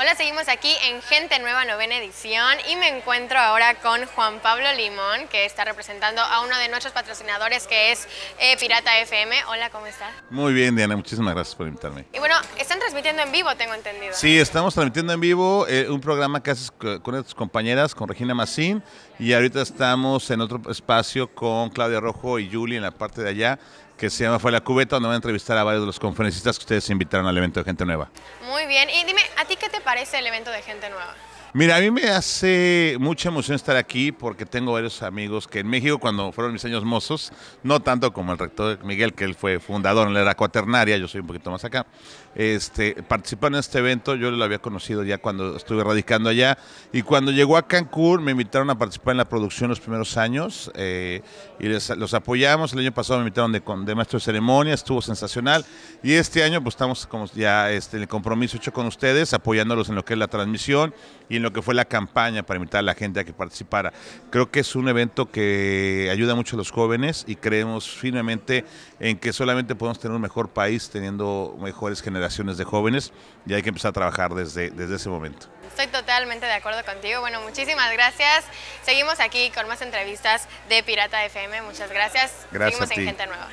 Hola, seguimos aquí en Gente Nueva Novena Edición y me encuentro ahora con Juan Pablo Limón, que está representando a uno de nuestros patrocinadores que es eh, Pirata FM. Hola, ¿cómo está? Muy bien, Diana, muchísimas gracias por invitarme. Y bueno, están transmitiendo en vivo, tengo entendido. Sí, estamos transmitiendo en vivo eh, un programa que haces co- con tus compañeras, con Regina Macín, y ahorita estamos en otro espacio con Claudia Rojo y Julie en la parte de allá, que se llama Fue la Cubeta, donde van a entrevistar a varios de los conferencistas que ustedes invitaron al evento de Gente Nueva. Muy bien. Y dime, ¿a ti qué te parece el evento de Gente Nueva? Mira, a mí me hace mucha emoción estar aquí porque tengo varios amigos que en México, cuando fueron mis años mozos, no tanto como el rector Miguel, que él fue fundador en la era cuaternaria, yo soy un poquito más acá, este, participaron en este evento, yo lo había conocido ya cuando estuve radicando allá, y cuando llegó a Cancún me invitaron a participar en la producción los primeros años, eh, y les- los apoyamos, el año pasado me invitaron de, de maestro de ceremonia, estuvo sensacional, y este año pues estamos como ya este, en el compromiso hecho con ustedes, apoyándolos en lo que es la transmisión y en lo que fue la campaña para invitar a la gente a que participara. Creo que es un evento que ayuda mucho a los jóvenes y creemos firmemente en que solamente podemos tener un mejor país teniendo mejores generaciones de jóvenes y hay que empezar a trabajar desde, desde ese momento. Estoy totalmente de acuerdo contigo. Bueno, muchísimas gracias. Seguimos aquí con más entrevistas de Pirata FM. Muchas gracias. Gracias Seguimos en. Gente Nueva.